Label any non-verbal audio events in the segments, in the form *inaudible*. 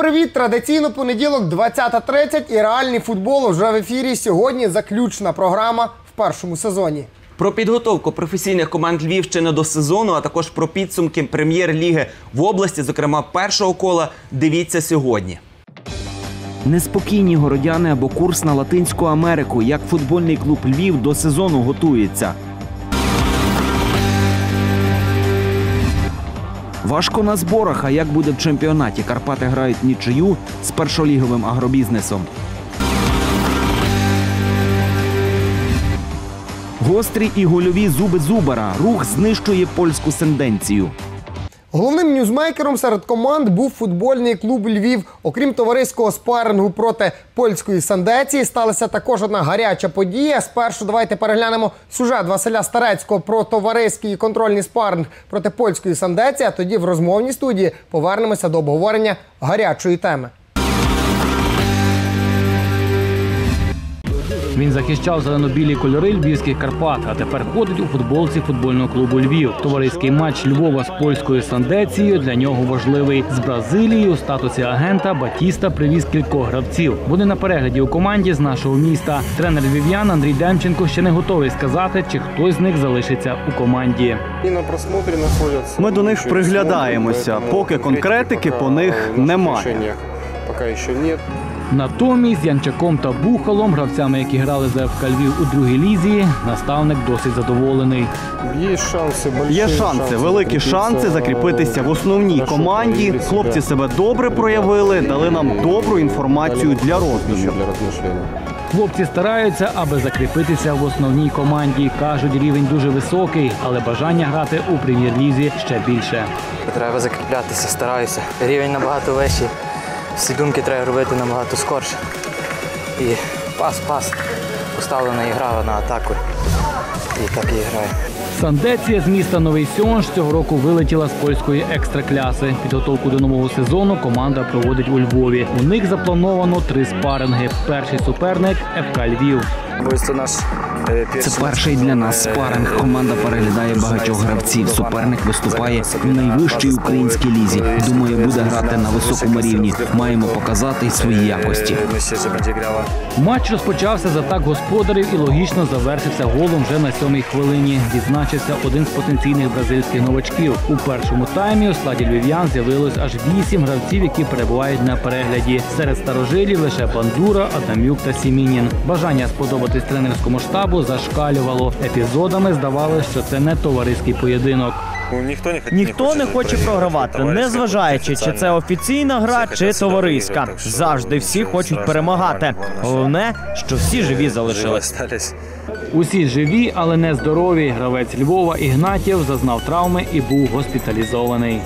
Привіт! Традиційно понеділок, 20.30 і реальний футбол вже в ефірі. Сьогодні заключна програма в першому сезоні. Про підготовку професійних команд Львівщини до сезону, а також про підсумки прем'єр-ліги в області, зокрема першого кола. Дивіться сьогодні. Неспокійні городяни або курс на Латинську Америку. Як футбольний клуб Львів до сезону готується. Важко на зборах. А як буде в чемпіонаті? Карпати грають нічию з першоліговим агробізнесом. Гострі і гольові зуби Зубара. Рух знищує польську сенденцію. Головним ньюзмейкером серед команд був футбольний клуб Львів. Окрім товариського спарингу проти польської сандеції, сталася також одна гаряча подія. Спершу давайте переглянемо сюжет Василя Старецького про товариський і контрольний спаринг проти польської сандеції. А тоді в розмовній студії повернемося до обговорення гарячої теми. Він захищав зелено-білі кольори львівських Карпат, а тепер ходить у футболці футбольного клубу Львів. Товариський матч Львова з польською сандецією для нього важливий. З Бразилії у статусі агента Батіста привіз кількох гравців. Вони на перегляді у команді з нашого міста. Тренер львів'ян Андрій Демченко ще не готовий сказати, чи хтось з них залишиться у команді. І на просмотрі знаходяться. Ми до них приглядаємося, поки конкретики по них немає. Поки ще ні. Натомість Янчаком та Бухалом, гравцями, які грали за ФК Львів у другій лізі, наставник досить задоволений. Є шанси, Є шанси, великі шанси закріпитися в основній команді. Хлопці себе добре проявили, дали нам добру інформацію для розмишлення. Хлопці стараються, аби закріпитися в основній команді. кажуть, рівень дуже високий, але бажання грати у прем'єр-лізі ще більше. Треба закріплятися, стараюся. Рівень набагато вищий. Всі думки треба робити набагато скорше. І пас, пас. Поставлена і грала на атаку. І так і грає. Сандеція з міста Новий Сьонж цього року вилетіла з польської екстракляси. Підготовку до нового сезону команда проводить у Львові. У них заплановано три спаринги. Перший суперник ФК Львів. Це перший для нас спаринг. Команда переглядає багатьох гравців. Суперник виступає в найвищій українській лізі. Думаю, буде грати на високому рівні. Маємо показати свої якості. Матч розпочався з атак господарів і логічно завершився голом вже на сьомій хвилині. Відзначився один з потенційних бразильських новачків. У першому таймі у складі львів'ян з'явилось аж вісім гравців, які перебувають на перегляді. Серед старожилів лише Бандура, Адамюк та Сімінін. Бажання сподобатись тренерському штабу зашкалювало. Епізодами здавалося, що це не товариський поєдинок. Ніхто не хоче програвати, не зважаючи, чи це офіційна гра, чи товариська. Завжди всі хочуть перемагати. Головне, що всі живі залишились. Усі живі, але не здорові. Гравець Львова Ігнатів зазнав травми і був госпіталізований.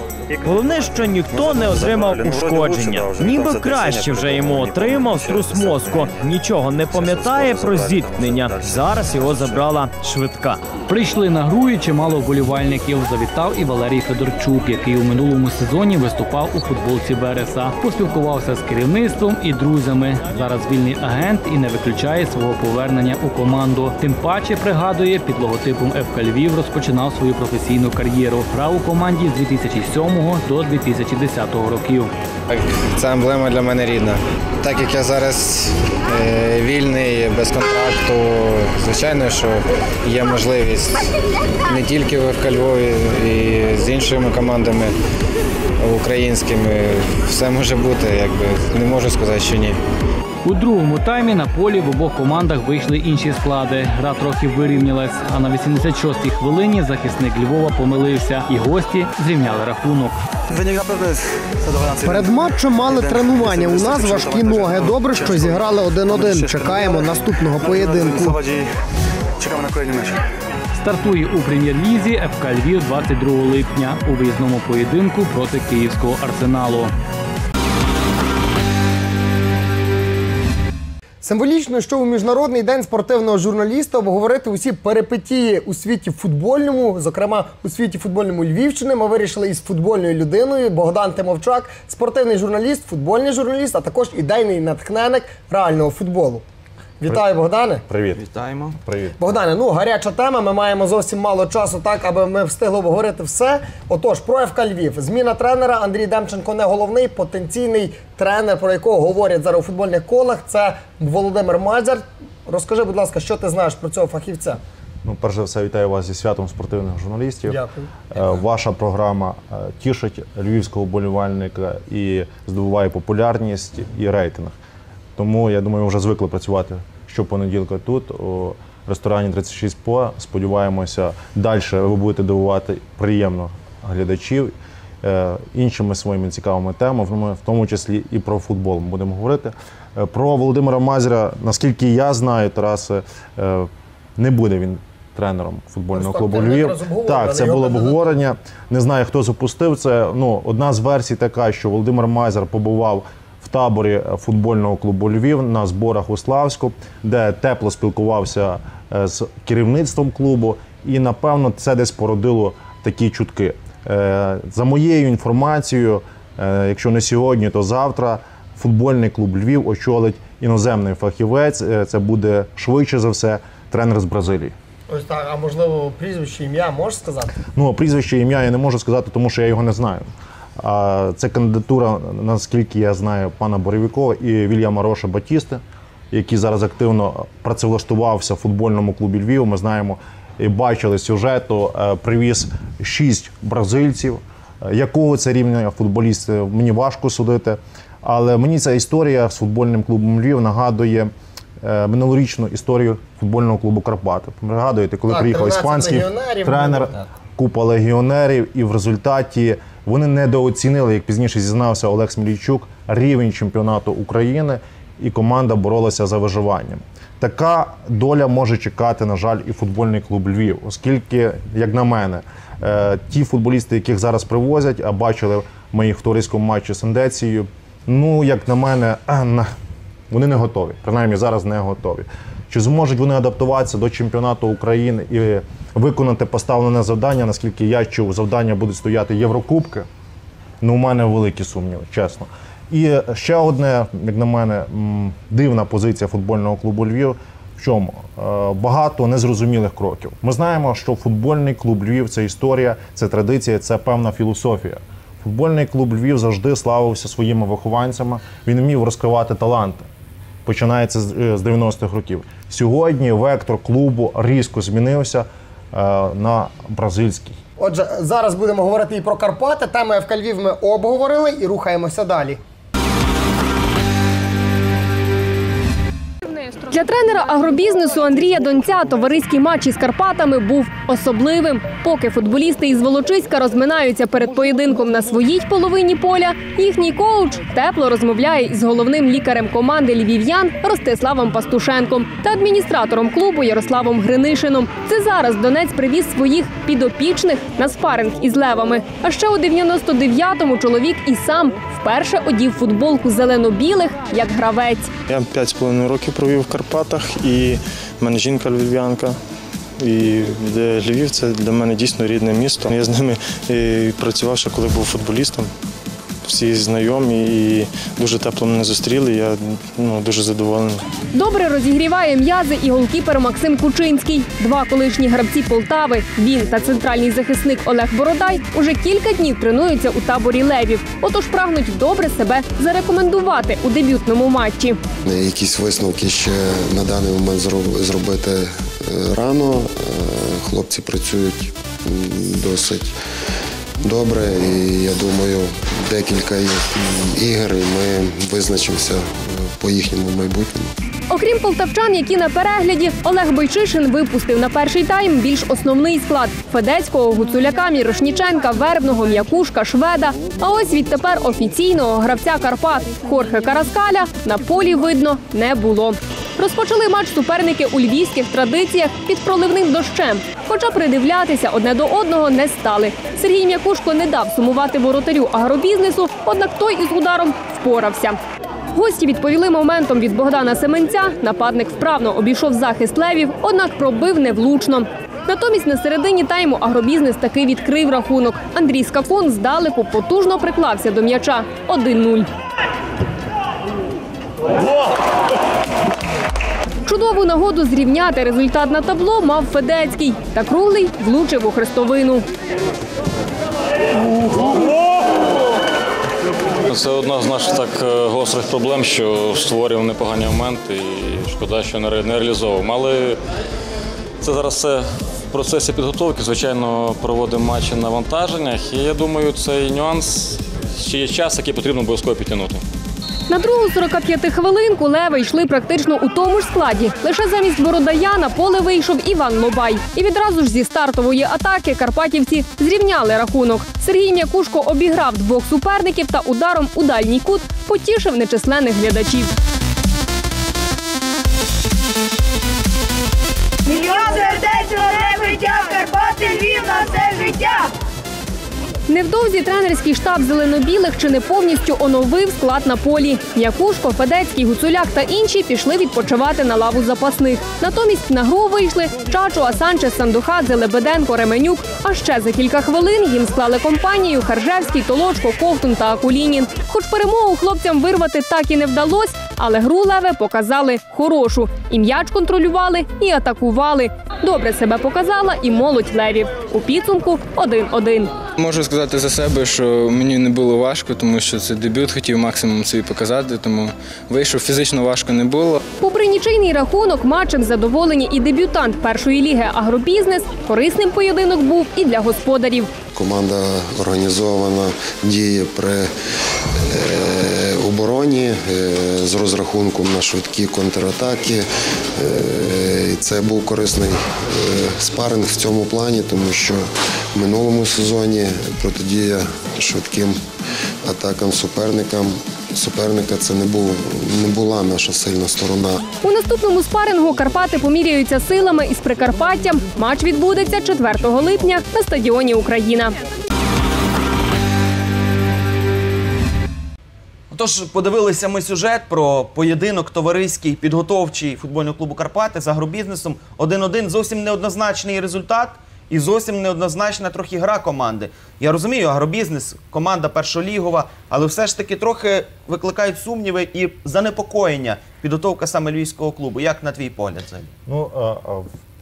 Головне, що ніхто не отримав ушкодження. Ніби краще вже йому отримав струс мозку. Нічого не пам'ятає про зіткнення. Зараз його забрала швидка. Прийшли на гру і чимало вболівальників. Завітав і Валерій Федорчук, який у минулому сезоні виступав у футболці Береса. Поспілкувався з керівництвом і друзями. Зараз вільний агент і не виключає свого повернення у команду. Тим паче пригадує, під логотипом ФК Львів розпочинав свою професійну кар'єру. Грав у команді з 2007 до 2010 років. Ця емблема для мене рідна. Так як я зараз е, вільний, без контракту, звичайно, що є можливість не тільки в Львові, і з іншими командами українськими. Все може бути, якби не можу сказати, що ні. У другому таймі на полі в обох командах вийшли інші склади. Гра трохи вирівнялась, а на 86-й хвилині захисник Львова помилився, і гості зрівняли рахунок. Перед матчем мали тренування. У нас важкі ноги. Добре, що зіграли один-один. Чекаємо наступного поєдинку. Стартує у прем'єр-лізі ФК Львів 22 липня у виїзному поєдинку проти київського арсеналу. Символічно, що у міжнародний день спортивного журналіста обговорити усі перипетії у світі футбольному, зокрема у світі футбольному Львівщини. Ми вирішили із футбольною людиною Богдан Тимовчак, спортивний журналіст, футбольний журналіст, а також ідейний натхненник реального футболу. Вітаю, Богдане. Привіт. Вітаємо. Привіт. Богдане, ну гаряча тема. Ми маємо зовсім мало часу, так аби ми встигли обговорити все. Отож, про ФК Львів. Зміна тренера Андрій Демченко не головний потенційний тренер, про якого говорять зараз у футбольних колах. Це Володимир Мазяр. Розкажи, будь ласка, що ти знаєш про цього фахівця? Ну, перш за все, вітаю вас зі святом спортивних журналістів. Дякую. Е, Ваша програма е, тішить львівського вболівальника і здобуває популярність і рейтинг. Тому я думаю, вже звикли працювати щопонеділка тут, у ресторані 36 по. Сподіваємося, далі ви будете дивувати приємно глядачів е, іншими своїми цікавими темами, в тому числі і про футбол. Ми будемо говорити. Е, Про Володимира Мазіра, наскільки я знаю, Тарасе, е, не буде він тренером футбольного клубу Львів. Так, це було обговорення. Не знаю, хто запустив це. Ну, одна з версій така, що Володимир Майзер побував таборі футбольного клубу Львів на зборах у Славську, де тепло спілкувався е, з керівництвом клубу, і напевно це десь породило такі чутки. Е, За моєю інформацією, е, якщо не сьогодні, то завтра футбольний клуб Львів очолить іноземний фахівець. Це буде швидше за все тренер з Бразилії. Ось так, а можливо, прізвище, ім'я можеш сказати? Ну, прізвище ім'я я не можу сказати, тому що я його не знаю. Це кандидатура, наскільки я знаю, пана Боровікова і Вільяма Роша Батісти, який зараз активно працевлаштувався в футбольному клубі Львів. Ми знаємо і бачили сюжету, е, привіз шість бразильців. Е, Якого це рівня футболістів, мені важко судити. Але мені ця історія з футбольним клубом Львів нагадує е, минулорічну історію футбольного клубу Карпати. Пригадуєте, коли Так, приїхав іспанський тренер, було. купа легіонерів, і в результаті вони недооцінили, як пізніше зізнався Олег Смілійчук, рівень чемпіонату України, і команда боролася за виживанням. Така доля може чекати, на жаль, і футбольний клуб Львів, оскільки, як на мене, е, ті футболісти, яких зараз привозять, а бачили ми їх в туристському матчі з Ендецією, ну, як на мене, *clears throat* вони не готові. Принаймні зараз не готові. Чи зможуть вони адаптуватися до чемпіонату України і виконати поставлене завдання? Наскільки я чув, завдання будуть стояти Єврокубки. Ну, у мене великі сумніви, чесно. І ще одне, як на мене, дивна позиція футбольного клубу Львів. В чому? Е, Багато незрозумілих кроків. Ми знаємо, що футбольний клуб Львів це історія, це традиція, це певна філософія. Футбольний клуб Львів завжди славився своїми вихованцями. Він вмів розкривати таланти починається з е, 90-х років. Сьогодні вектор клубу різко змінився е, на бразильський. Отже, зараз будемо говорити і про Карпати. Теми в Львів ми обговорили і рухаємося далі. Для тренера агробізнесу Андрія Донця товариський матч із Карпатами був особливим. Поки футболісти із Волочиська розминаються перед поєдинком на своїй половині поля, їхній коуч тепло розмовляє із головним лікарем команди львів'ян Ростиславом Пастушенком та адміністратором клубу Ярославом Гринишином. Це зараз Донець привіз своїх підопічних на спаринг із левами. А ще у 99-му чоловік і сам вперше одів футболку зелено-білих як гравець. Я 5,5 років провів в Карпатах і в мене жінка львів'янка. І Львів це для мене дійсно рідне місто. Я з ними е, працював ще коли був футболістом. Всі знайомі і дуже тепло мене зустріли. Я ну, дуже задоволений. Добре розігріває м'язи і голкіпер Максим Кучинський. Два колишні гравці Полтави. Він та центральний захисник Олег Бородай уже кілька днів тренуються у таборі левів. Отож прагнуть добре себе зарекомендувати у дебютному матчі. Якісь висновки ще на даний момент зроб- зробити е, рано. Е, Хлопці працюють досить добре, і я думаю, декілька ігор і ми визначимося е, по їхньому майбутньому. Окрім полтавчан, які на перегляді, Олег Бойчишин випустив на перший тайм більш основний склад Федецького, Гуцуляка, Мірошніченка, Вербного, М'якушка, Шведа. А ось відтепер офіційного гравця Карпат Хорхе Караскаля на полі видно не було. Розпочали матч суперники у львівських традиціях під проливним дощем. Хоча придивлятися одне до одного не стали. Сергій М'якушко не дав сумувати воротарю агробізнесу, однак той із ударом впорався. Гості відповіли моментом від Богдана Семенця. Нападник вправно обійшов захист левів, однак пробив невлучно. Натомість на середині тайму агробізнес таки відкрив рахунок. Андрій Скакун здалеку потужно приклався до м'яча 1-0. Чудову нагоду зрівняти результат на табло мав Федецький. Та круглий влучив у хрестовину. Це одна з наших так е, гострих проблем, що створював непогані моменти і шкода, що не ре- не реалізовував. Але це зараз все в процесі підготовки. Звичайно, проводимо матчі на вантаженнях. І я думаю, цей нюанс ще є час, який потрібно обов'язково підтягнути. На другу 45 хвилинку леви йшли практично у тому ж складі. Лише замість Бородая на поле вийшов Іван Лобай. І відразу ж зі стартової атаки карпатівці зрівняли рахунок. Сергій М'якушко обіграв двох суперників та ударом у дальній кут потішив нечисленних глядачів. Мільйон сердець життя, Карпати Львів на все життя. Невдовзі тренерський штаб зеленобілих чи не повністю оновив склад на полі. Якушко, Федецький, Гуцуляк та інші пішли відпочивати на лаву запасних. Натомість на гру вийшли Чачо, Асанчес, Сандухадзе, Лебеденко, Ременюк. А ще за кілька хвилин їм склали компанію Харжевський, Толочко, Ковтун та Акулінін. Хоч перемогу хлопцям вирвати так і не вдалось, але гру леве показали хорошу. І м'яч контролювали, і атакували. Добре себе показала і молодь левів. У підсумку 1-1. Можу сказати за себе, що мені не було важко, тому що це дебют, хотів максимум собі показати, тому вийшов фізично важко не було. Попри нічийний рахунок, матчем задоволені і дебютант першої ліги Агробізнес. Корисним поєдинок був і для господарів. Команда організована, діє при е, обороні е, з розрахунком на швидкі контратаки. Е, це був корисний е, спаринг в цьому плані, тому що в минулому сезоні протидія швидким атакам суперникам. Суперника це не, був, не була наша сильна сторона. У наступному спарингу Карпати поміряються силами із Прикарпаттям. Матч відбудеться 4 липня на стадіоні Україна. Отож, подивилися ми сюжет про поєдинок товариський підготовчий футбольного клубу Карпати з агробізнесом. 1-1 зовсім неоднозначний результат і зовсім неоднозначна трохи гра команди. Я розумію, агробізнес, команда першолігова, але все ж таки трохи викликають сумніви і занепокоєння підготовка саме львівського клубу. Як на твій погляд взагалі? Ну,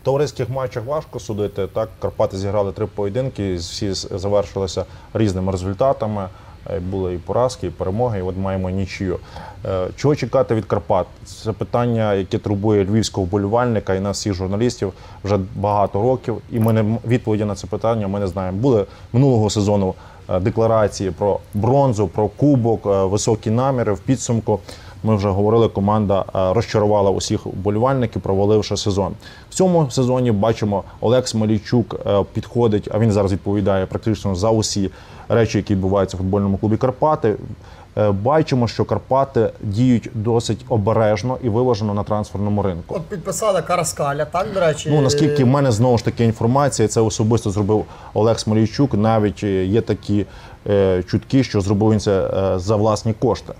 в товариських матчах важко судити. Так, Карпати зіграли три поєдинки, всі завершилися різними результатами. Е, Були і поразки, і перемоги, і от маємо нічию. Е, Чого чекати від Карпат? Це питання, яке турбує львівського вболівальника і нас всіх журналістів вже багато років. І ми не відповіді на це питання ми не знаємо. Були минулого сезону е, декларації про бронзу, про кубок, високі наміри в підсумку. Ми вже говорили, команда розчарувала усіх вболівальників, проваливши сезон. В цьому сезоні бачимо, Олекс Малійчук підходить, а він зараз відповідає практично за усі речі, які відбуваються в футбольному клубі Карпати. Е, Бачимо, що Карпати діють досить обережно і виважено на трансферному ринку. От підписали Караскаля, так, до речі. Ну наскільки в мене знову ж таки інформація, це особисто зробив Олег Смолійчук. Навіть е, є такі е, чутки, що зробив він це е, за власні кошти.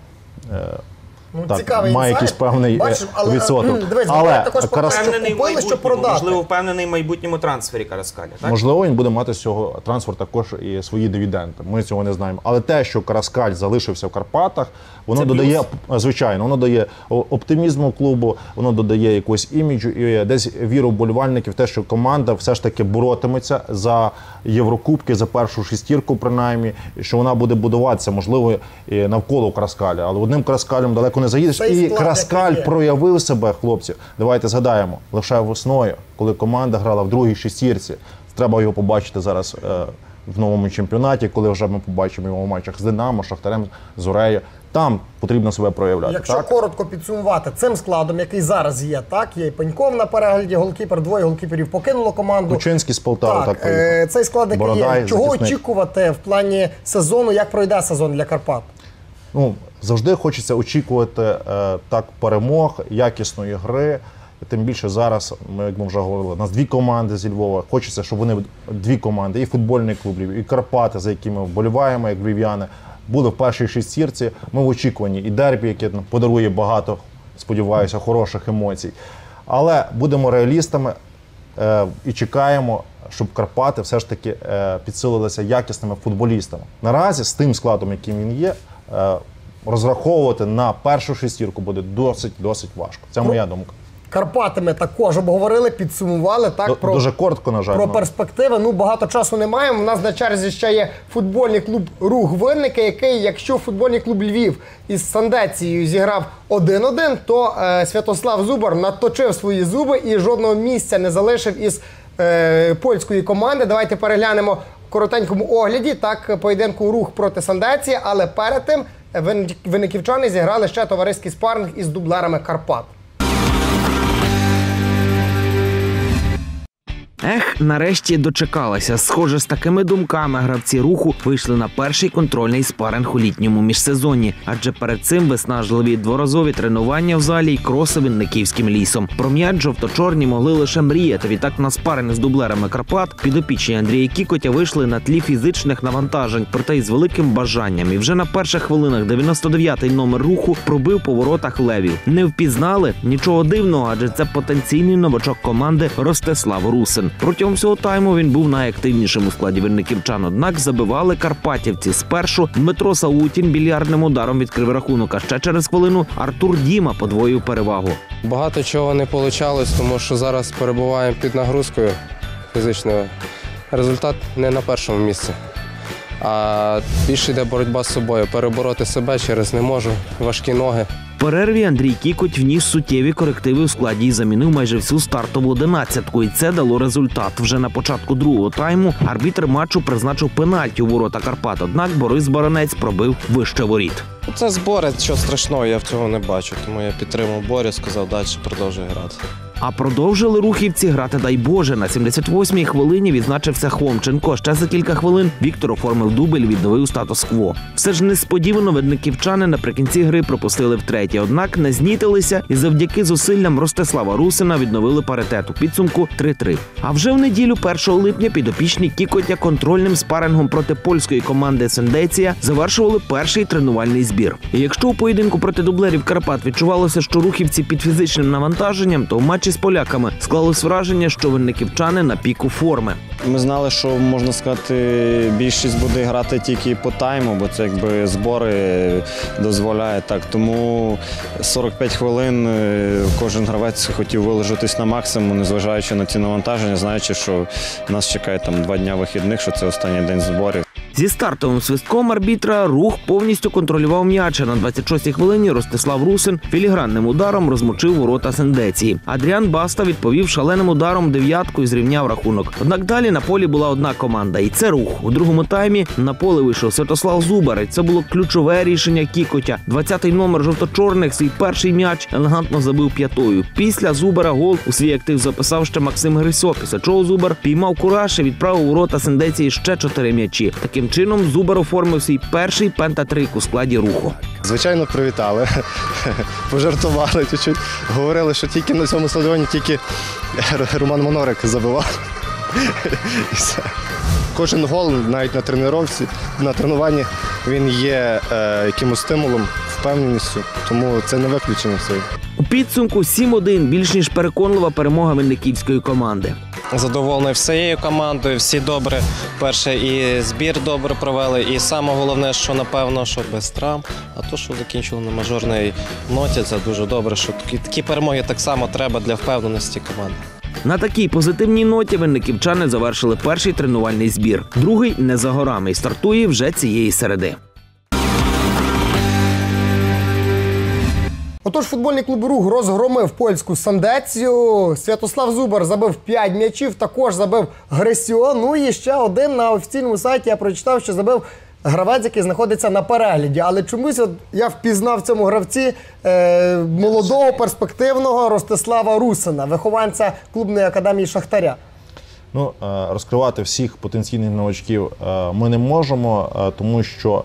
Е, Ну, так, цікавий має якийсь певний е, Бачиш, але, відсоток. *clears throat* дивись, але також Карас- що купили, щоб продати. Можливо, впевнений в майбутньому трансфері Караскаля. Так? Можливо, він буде мати з цього трансфер також і свої дивіденди. Ми цього не знаємо. Але те, що Караскаль залишився в Карпатах, воно Це додає плюс. звичайно, воно дає оптимізму клубу, воно додає якогось іміджу і десь віру вболівальників, в те, що команда все ж таки боротиметься за Єврокубки, за першу шестірку, принаймні, що вона буде будуватися, можливо, і навколо Краскаля. Але одним Краскалем далеко не заїдеш. Цей І Краскаль проявив себе, хлопці. Давайте згадаємо лише весною, коли команда грала в другій шестірці. Треба його побачити зараз е, в новому чемпіонаті, коли вже ми побачимо його в матчах з Динамо, Шахтарем, Зорею. Там потрібно себе проявляти. Якщо так? коротко підсумувати цим складом, який зараз є, так є і Пеньков на перегляді, голкіпер, двоє голкіперів покинуло команду. Кучинський з Полтави так, Так, е, цей склад, який Бородай, є. Чого захисник. очікувати в плані сезону, як пройде сезон для Карпат? Ну, завжди хочеться очікувати е, так перемог, якісної гри. Тим більше зараз, ми, як ми вже говорили, у нас дві команди зі Львова. Хочеться, щоб вони дві команди, і футбольний клуб, і Карпати, за якими ми вболіваємо, як львів'яни, були в першій шестірці. Ми в очікуванні і дербі, яке нам подарує багато, сподіваюся, хороших емоцій. Але будемо реалістами е, і чекаємо, щоб Карпати все ж таки е, підсилилися якісними футболістами. Наразі з тим складом, яким він є, е, розраховувати на першу шестірку буде досить досить важко. Це моя думка. Карпати ми також обговорили, підсумували так Ду- про Дуже коротко, на жаль. про ну. перспективи. Ну багато часу не маємо. У нас на черзі ще є футбольний клуб Рух Винники, який, якщо футбольний клуб Львів із Сандецією зіграв 1-1, то е, Святослав Зубар наточив свої зуби і жодного місця не залишив із е, польської команди. Давайте переглянемо в коротенькому огляді так поєдинку рух проти Сандеції, але перед тим винниківчани зіграли ще товариський спарринг із дублерами Карпат. Ех, нарешті дочекалася. Схоже, з такими думками гравці руху вийшли на перший контрольний спаринг у літньому міжсезонні, адже перед цим виснажливі дворазові тренування в залі й кроси винниківським лісом. Про м'яч жовто-чорні могли лише мріяти. Відтак на спаринг з дублерами Карпат підопічні Андрія Кікотя вийшли на тлі фізичних навантажень, проте й з великим бажанням. І вже на перших хвилинах 99-й номер руху пробив по воротах левів. Не впізнали нічого дивного, адже це потенційний новачок команди Ростислав Русин. Протягом всього тайму він був найактивнішим у складі винниківчан. Однак забивали карпатівці. Спершу Дмитро Саутін більярдним ударом відкрив рахунок. А ще через хвилину Артур Діма подвоїв перевагу. Багато чого не вийшло, тому що зараз перебуваємо під нагрузкою фізичною. Результат не на першому місці. А більше йде боротьба з собою. Перебороти себе через не можу, важкі ноги. В перерві Андрій Кікоть вніс суттєві корективи у складі і замінив майже всю стартову одинадцятку. І це дало результат. Вже на початку другого тайму арбітр матчу призначив пенальті у ворота Карпат. Однак Борис Баранець пробив вище воріт. Це збори, що страшного, я в цього не бачу. Тому я підтримав Борю, сказав, далі продовжуй грати. А продовжили рухівці грати, дай Боже. На 78-й хвилині відзначився Хомченко. Ще за кілька хвилин Віктор оформив дубль, відновив статус-кво. Все ж несподівано видниківчани наприкінці гри пропустили втретє. Однак не знітилися і завдяки зусиллям Ростислава Русина відновили паритет у підсумку 3-3. А вже в неділю, 1 липня, підопічні Кікотя контрольним спарингом проти польської команди Сендеція завершували перший тренувальний збір. І якщо у поєдинку проти дублерів Карпат відчувалося, що рухівці під фізичним навантаженням, то в матчі з поляками склалось враження, що винниківчани на піку форми. Ми знали, що можна сказати, більшість буде грати тільки по тайму, бо це якби збори дозволяє так. Тому 45 хвилин е, кожен гравець хотів виложитись на максимум, незважаючи на ті навантаження, знаючи, що нас чекає там два дня вихідних, що це останній день зборів. Зі стартовим свистком арбітра рух повністю контролював м'яч. а На 26-й хвилині Ростислав Русин філігранним ударом розмочив ворота Сендеції. Адріан Баста відповів шаленим ударом дев'ятку і зрівняв рахунок. Однак далі на полі була одна команда, і це рух. У другому таймі на поле вийшов Святослав Зубар. І Це було ключове рішення Кікотя. 20-й номер жовто-чорних свій перший м'яч елегантно забив п'ятою. Після Зубара гол у свій актив записав ще Максим Грисьо. Після чого Зубар піймав кураж і відправив у ворота Сендеції ще чотири м'ячі. Таким чином Зубар оформив свій перший пентатрик у складі руху. Звичайно, привітали, *laughs* пожартували чуть-чуть. Говорили, що тільки на цьому стадіоні тільки Роман Монорик забивав. *laughs* І все. Кожен гол, навіть на тренуванні, на тренуванні, він є е, якимось стимулом, впевненістю, тому це не виключено все. У підсумку 7-1 більш ніж переконлива перемога винниківської команди. Задоволений всією командою, всі добре. Перше і збір добре провели. І саме головне, що напевно, що без травм, а то, що закінчили на мажорній ноті, це дуже добре. Що такі, такі перемоги так само треба для впевненості команди. На такій позитивній ноті винниківчани завершили перший тренувальний збір. Другий не за горами і стартує вже цієї середи. Отож, футбольний клуб Рух розгромив польську Сандецію. Святослав Зубар забив 5 м'ячів, також забив Гресіо. Ну і ще один на офіційному сайті я прочитав, що забив гравець, який знаходиться на перегляді. Але чомусь от я впізнав цьому гравці е, молодого перспективного Ростислава Русина, вихованця клубної академії Шахтаря. Ну, е, розкривати всіх потенційних новачків е, ми не можемо, е, тому що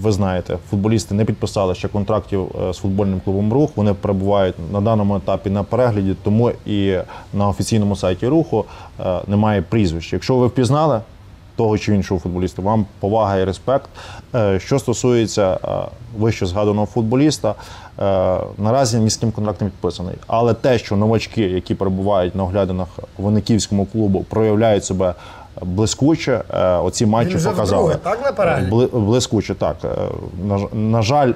ви знаєте, футболісти не підписали ще контрактів е, з футбольним клубом Рух. Вони перебувають на даному етапі на перегляді, тому і на офіційному сайті руху е, немає прізвища. Якщо ви впізнали того чи іншого футболіста, вам повага і респект. Е, Що стосується е, вище згаданого футболіста, е, наразі ні з ким контракт не підписаний. Але те, що новачки, які перебувають на оглядинах в Винниківському клубу, проявляють себе блискуче, е, оці матчі Він вже показали. вдруге, так, на? Бли- Блискуче, так. Е, На, на жаль,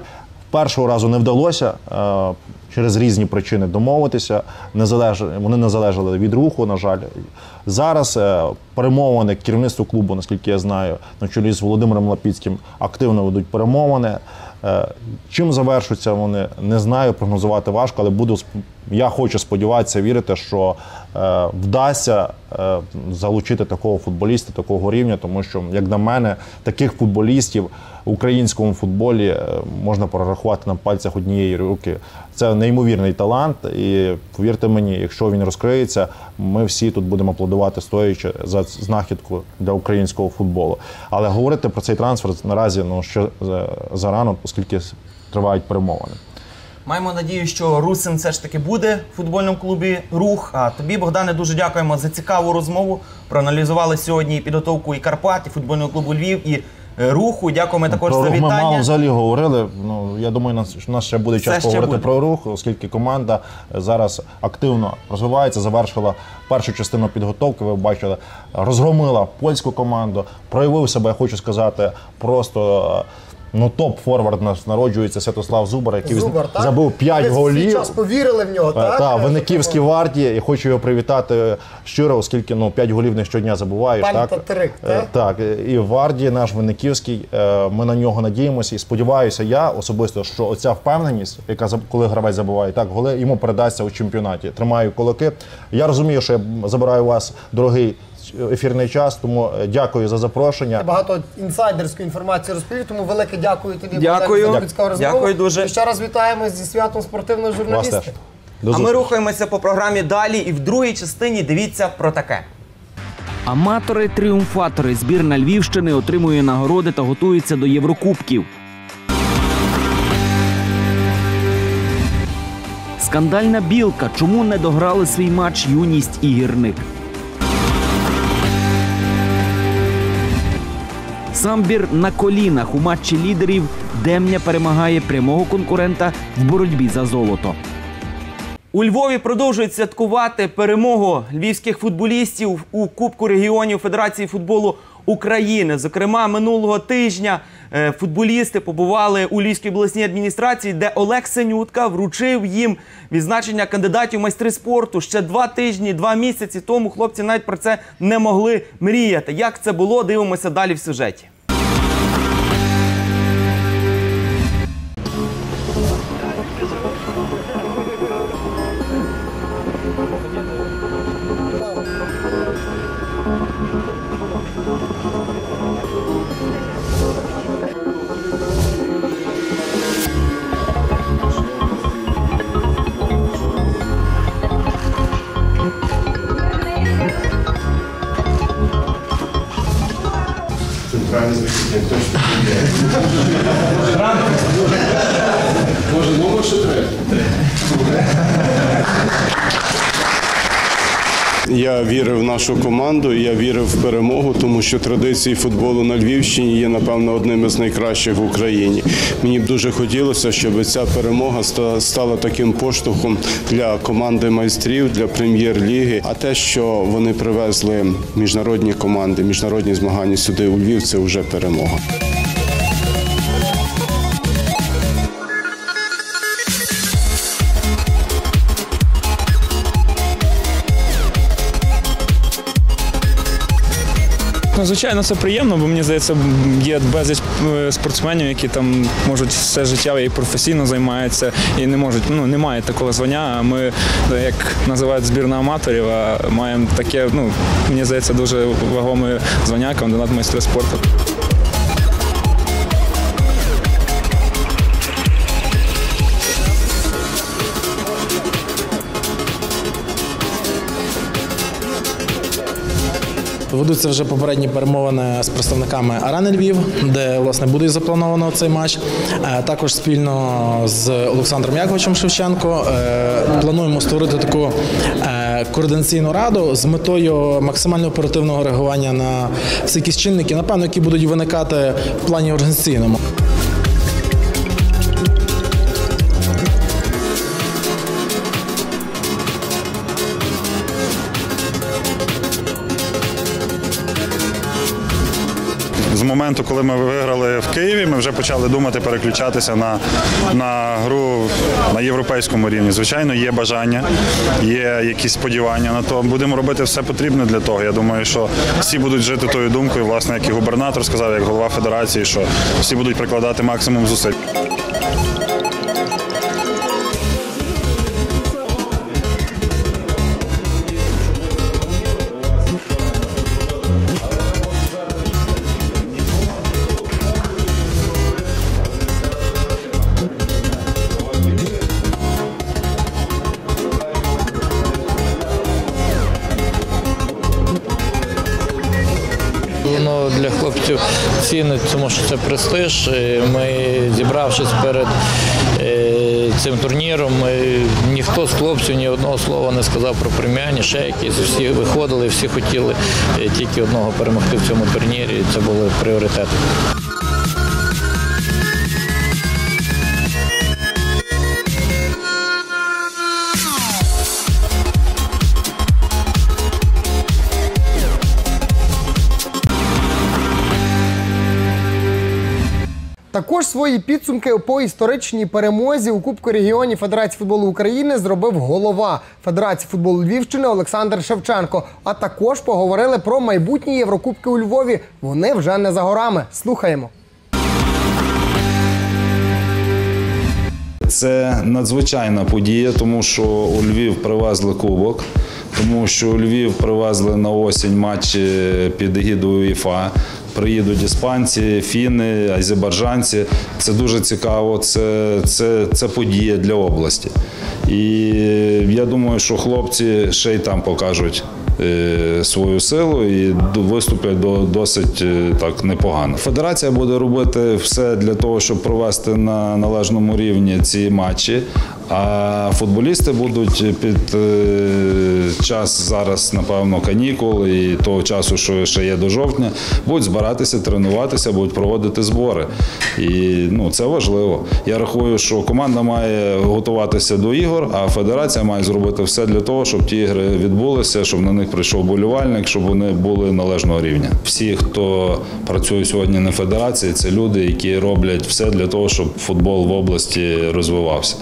першого разу не вдалося е, через різні причини домовитися. Не залеж... Вони не залежали від руху, на жаль. Зараз перемовини керівництво клубу, наскільки я знаю, на чолі з Володимиром Лапіцьким активно ведуть перемовини. Е, Чим завершуться вони, не знаю, прогнозувати важко, але буду я хочу сподіватися, вірити, що е, вдасться е, залучити такого футболіста, такого рівня, тому що, як на мене, таких футболістів в українському футболі можна прорахувати на пальцях однієї руки. Це неймовірний талант, і повірте мені, якщо він розкриється, ми всі тут будемо аплодувати стоячи за знахідку для українського футболу. Але говорити про цей трансфер наразі ну ще за- зарано, оскільки тривають перемовини. Маємо надію, що Русин все ж таки буде в футбольному клубі рух. А тобі, Богдане, дуже дякуємо за цікаву розмову. Проаналізували сьогодні і підготовку і Карпат, і футбольного клубу Львів, і руху. Дякуємо також Про за рух ми мало взагалі говорили. Ну я думаю, нас у нас ще буде час ще поговорити буде. про рух, оскільки команда зараз активно розвивається, завершила першу частину підготовки. Ви бачили, розгромила польську команду, проявив себе, я хочу сказати, просто. Е, Ну, топ-форвард у нас народжується Святослав Зубар, який Зубар, так? забив 5 Ви голів. час повірили в нього, так? Так, в Винниківській варті. І хочу його привітати щиро, оскільки ну, 5 голів не щодня забуваєш. Пан так? Татрик, Е, так? Так, і Варді наш Винниківський, е, ми на нього надіємося і сподіваюся, я особисто, що оця впевненість, яка коли гравець забуває так, голи, йому передасться у чемпіонаті. Тримаю кулаки. Я розумію, що я забираю вас дорогий ефірний час, тому е, дякую за запрошення. Багато інсайдерської інформації розповів, тому велике дякую тобі Дякую. За цікаву розмову. Дякую дуже. І ще раз вітаємо зі святом спортивного Вас журналіста. а ми рухаємося по програмі далі. І в другій частині дивіться про таке. Аматори-тріумфатори збірна Львівщини отримує нагороди та готується до Єврокубків. Скандальна білка. Чому не дограли свій матч юність і гірник? Самбір на колінах у матчі лідерів Демня перемагає прямого конкурента в боротьбі за золото. У Львові продовжують святкувати перемогу львівських футболістів у Кубку регіонів Федерації футболу України. Зокрема, минулого тижня е, футболісти побували у Львівській обласній адміністрації, де Олег Синютка вручив їм відзначення кандидатів майстри спорту. Ще два тижні, два місяці тому хлопці навіть про це не могли мріяти. Як це було, дивимося далі в сюжеті. Я вірив в нашу команду, я вірив в перемогу, тому що традиції футболу на Львівщині є, напевно, одними з найкращих в Україні. Мені б дуже хотілося, щоб ця перемога стала таким поштовхом для команди майстрів, для прем'єр-ліги. А те, що вони привезли міжнародні команди, міжнародні змагання сюди у Львів, це вже перемога. Звичайно, це приємно, бо мені здається, є безліч е, спортсменів, які там можуть все життя і професійно займаються, і не можуть, ну не мають такого звання. А ми, е, як називають збірна аматорів, а маємо таке, ну мені здається, дуже вагоме звання, кандидат майстра спорту. Ведуться вже попередні перемовини з представниками Арени Львів, де власне буде заплановано цей матч. Е, Також спільно з Олександром Яковичем Шевченко е, плануємо створити таку е, координаційну раду з метою максимально оперативного реагування на всі якісь чинники, напевно, які будуть виникати в плані організаційному. Моменту коли ми виграли в Києві, ми вже почали думати переключатися на, на гру на європейському рівні. Звичайно, є бажання, є якісь сподівання на то. Будемо робити все потрібне для того. Я думаю, що всі будуть жити тою думкою, власне, як і губернатор сказав, як голова федерації, що всі будуть прикладати максимум зусиль. Цінне, тому що це престиж. Ми зібравшись перед е, цим турніром, ніхто з хлопців ні одного слова не сказав про прем'яні, ще якісь. Всі виходили, всі хотіли е, тільки одного перемогти в цьому турнірі. Це були пріоритети. Свої підсумки по історичній перемозі у Кубку регіонів Федерації футболу України зробив голова Федерації футболу Львівщини Олександр Шевченко. А також поговорили про майбутні Єврокубки у Львові. Вони вже не за горами. Слухаємо. Це надзвичайна подія, тому що у Львів привезли кубок, тому що у Львів привезли на осінь матчі під егідою УЄФА. Приїдуть іспанці, фіни, азербайджанці. Це дуже цікаво. Це, це, це подія для області. І я думаю, що хлопці ще й там покажуть е, свою силу і виступлять до досить е, так непогано. Федерація буде робити все для того, щоб провести на належному рівні ці матчі. А футболісти будуть під е, час зараз, напевно, канікул і того часу, що ще є до жовтня, будуть збиратися, тренуватися, будуть проводити збори. І ну, це важливо. Я рахую, що команда має готуватися до ігор, а федерація має зробити все для того, щоб ті ігри відбулися, щоб на них прийшов болівальник, щоб вони були належного рівня. Всі, хто працює сьогодні на федерації, це люди, які роблять все для того, щоб футбол в області розвивався.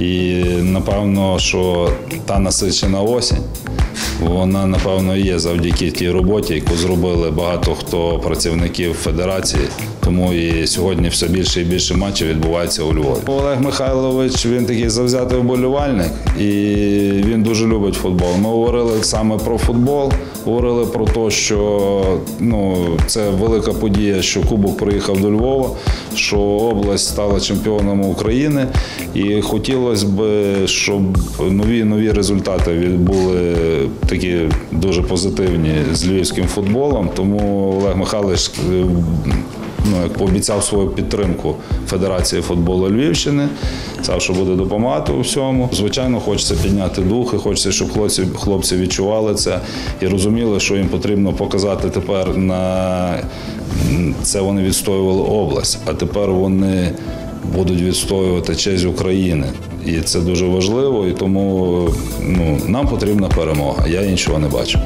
І напевно, що та насичена осінь, вона напевно є завдяки тій роботі, яку зробили багато хто працівників федерації. Тому і сьогодні все більше і більше матчів відбувається у Львові. Олег Михайлович він такий завзятий вболівальник і він дуже любить футбол. Ми говорили саме про футбол, говорили про те, що ну, це велика подія, що Кубок приїхав до Львова, що область стала чемпіоном України. І хотілося б, щоб нові нові результати були такі дуже позитивні з львівським футболом. Тому Олег Михайлович ну, як пообіцяв свою підтримку Федерації футболу Львівщини, сказав, що буде допомагати у всьому. Звичайно, хочеться підняти дух, і хочеться, щоб хлопці, хлопці відчували це і розуміли, що їм потрібно показати тепер на це вони відстоювали область, а тепер вони будуть відстоювати честь України. І це дуже важливо, і тому ну, нам потрібна перемога. Я іншого не бачу.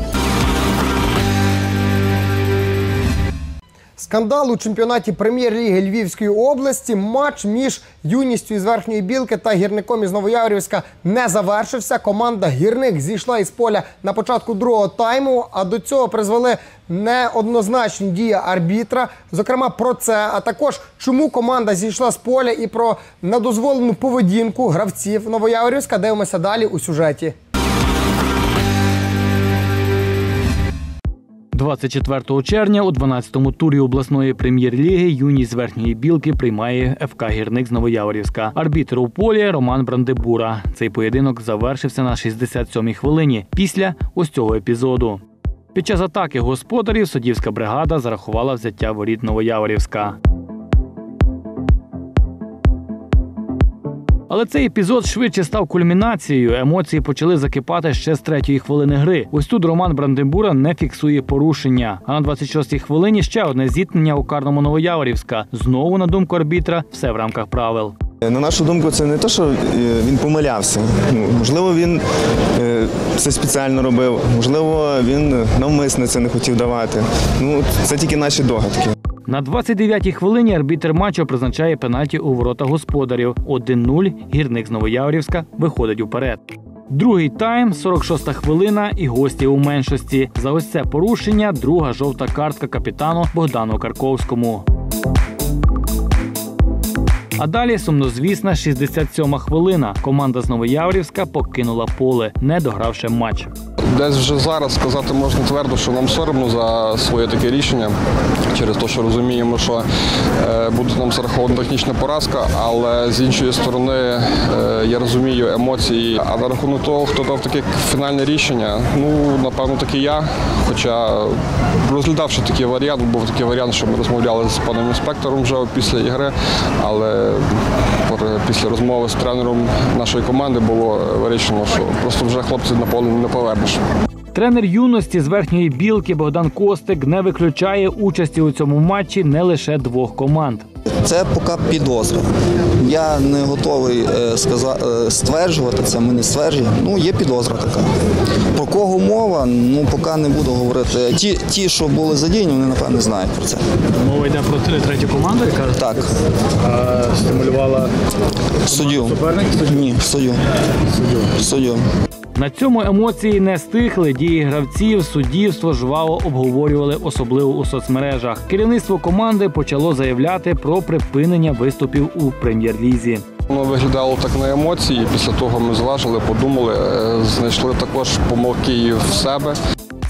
Скандал у чемпіонаті прем'єр-ліги Львівської області. Матч між юністю із верхньої білки та гірником із Новояврівська не завершився. Команда гірник зійшла із поля на початку другого тайму. А до цього призвели неоднозначні дії арбітра. Зокрема, про це, а також чому команда зійшла з поля і про недозволену поведінку гравців Новояврівська. Дивимося далі у сюжеті. 24 червня у 12-му турі обласної прем'єр-ліги юні з верхньої білки приймає ФК Гірник з Новояворівська. Арбітр у полі Роман Брандебура. Цей поєдинок завершився на 67-й хвилині після ось цього епізоду. Під час атаки господарів суддівська бригада зарахувала взяття воріт Новояворівська. Але цей епізод швидше став кульмінацією. Емоції почали закипати ще з третьої хвилини гри. Ось тут Роман Бранденбура не фіксує порушення. А на 26-й хвилині ще одне зіткнення у карному Новояворівська. Знову, на думку арбітра, все в рамках правил. На нашу думку, це не те, що е, він помилявся. Ну, Можливо, він е, це спеціально робив, можливо, він навмисно це не хотів давати. Ну, це тільки наші догадки. На 29-й хвилині арбітер матчу призначає пенальті у ворота господарів. 1-0 гірник з Новояврівська виходить уперед. Другий тайм, 46-та хвилина, і гості у меншості. За ось це порушення друга жовта картка капітану Богдану Карковському. А далі сумнозвісна 67-ма хвилина. Команда з Новояврівська покинула поле, не догравши матч. Десь вже зараз сказати можна твердо, що нам соромно за своє таке рішення, через те, що розуміємо, що е, буде нам зарахована технічна поразка, але з іншої сторони е, я розумію емоції. А на рахунок того, хто дав таке фінальне рішення, ну напевно таки я. Хоча розглядавши такий варіант, був такий варіант, що ми розмовляли з паном інспектором вже після ігри, але після розмови з тренером нашої команди було вирішено, що просто вже хлопців на поле не повернеш. Тренер юності з верхньої білки Богдан Костик не виключає участі у цьому матчі не лише двох команд. Це поки підозра. Я не готовий е, е, стверджувати це, ми не стверджуємо. Ну, є підозра така. Про кого мова, ну поки не буду говорити. Ті, ті що були задіяні, вони напевно знають про це. Мова йде про третю команду, яка Так. стимулювала Суддю. Ні, суддю. Суддю. На цьому емоції не стихли. Дії гравців, суддівство жваво обговорювали, особливо у соцмережах. Керівництво команди почало заявляти про припинення виступів у прем'єр-лізі. Воно виглядало так на емоції. Після того ми зважили, подумали, е, знайшли також помилки в себе.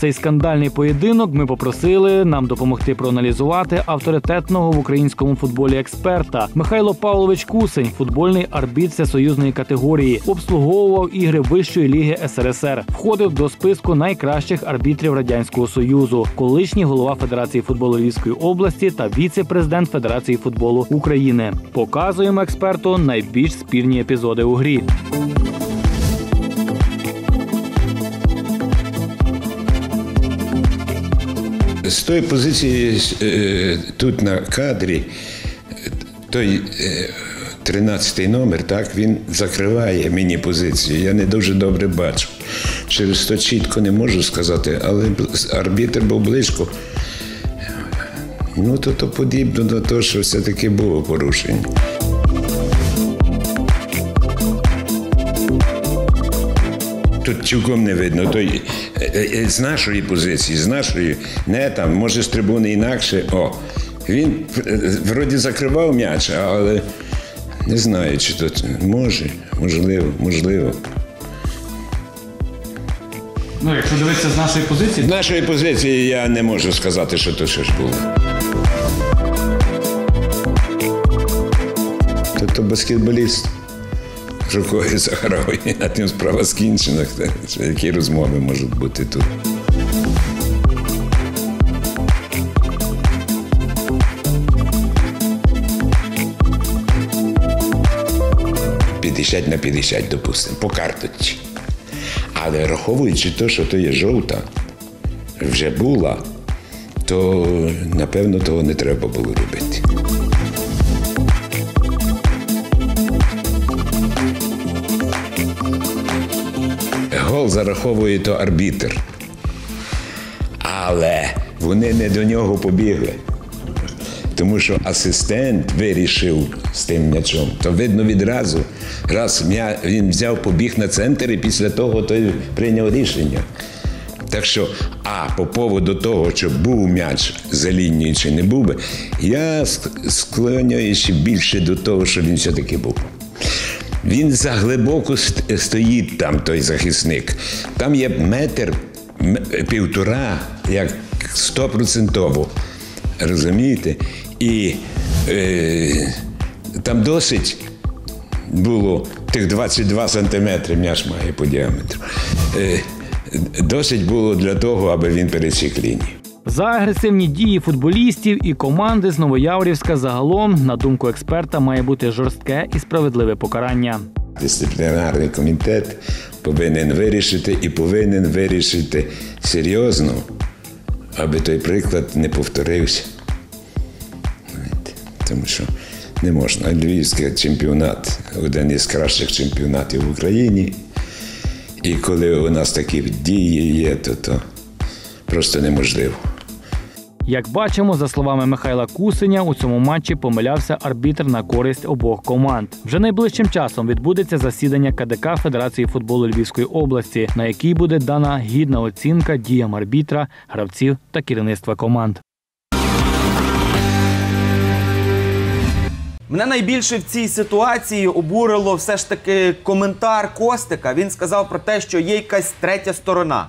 Цей скандальний поєдинок ми попросили нам допомогти проаналізувати авторитетного в українському футболі експерта Михайло Павлович Кусень, футбольний арбітр всесоюзної категорії, обслуговував ігри вищої ліги СРСР, входив до списку найкращих арбітрів радянського союзу, колишній голова Федерації футболу Львівської області та віце-президент Федерації футболу України. Показуємо експерту найбільш спірні епізоди у грі. З тої позиції е, тут на кадрі, е, той е, 13-й номер, так, він закриває мені позицію. Я не дуже добре бачу. Через то чітко не можу сказати, але арбітр був близько. Ну, то, то подібно до того, що все-таки було порушення. Тут цілком не видно. Той, е, е, з нашої позиції, з нашої, не там, може з трибуни інакше. О, він е, вроді закривав м'яч, але не знаю, чи тут може, можливо, можливо. Ну, якщо дивитися з нашої позиції, З нашої позиції я не можу сказати, що то щось було. То, то баскетболіст рукою заграв, і на *laughs* тим справа скінчена. Які розмови можуть бути тут? П'ятдесят на 50, допустимо, по карточці. Але враховуючи те, що то є жовта, вже була, то напевно того не треба було робити. Гол зараховує то арбітр. Але вони не до нього побігли. Тому що асистент вирішив з тим м'ячом. То видно відразу. Раз він взяв, побіг на центр і після того той прийняв рішення. Так що, а по поводу того, що був м'яч за лінією чи не був би, я ск- склоняюся більше до того, що він все-таки був. Він заглибоко ст- стоїть там, той захисник. Там є метр, півтора, як стопроцентово. Розумієте? І е, там досить було тих 22 сантиметри, м'яч має по діаметру. Е, досить було для того, аби він пересік лінію. За агресивні дії футболістів і команди з Новояврівська загалом, на думку експерта, має бути жорстке і справедливе покарання. Дисциплінарний комітет повинен вирішити і повинен вирішити серйозно, аби той приклад не повторився. Тому що не можна. Львівський чемпіонат один із кращих чемпіонатів в Україні. І коли у нас такі дії є, то, то просто неможливо. Як бачимо, за словами Михайла Кусеня, у цьому матчі помилявся арбітр на користь обох команд. Вже найближчим часом відбудеться засідання КДК Федерації футболу Львівської області, на якій буде дана гідна оцінка діям арбітра, гравців та керівництва команд. Мене найбільше в цій ситуації обурило все ж таки коментар Костика. Він сказав про те, що є якась третя сторона.